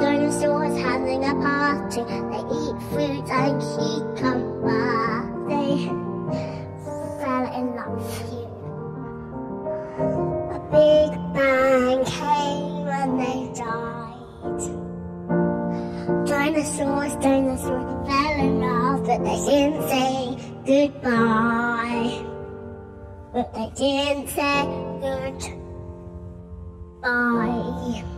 Dinosaurs having a party. They eat fruit and cucumber. They fell in love with you. A big bang came and they died. Dinosaurs, dinosaurs fell in love, but they didn't say goodbye. But they didn't say goodbye.